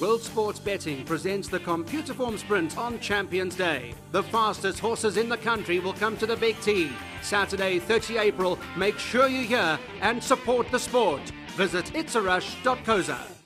World Sports Betting presents the Computaform Sprint on Champions Day. The fastest horses in the country will come to the Big T. Saturday, 30 April. Make sure you're here and support the sport. Visit itsarush.coza.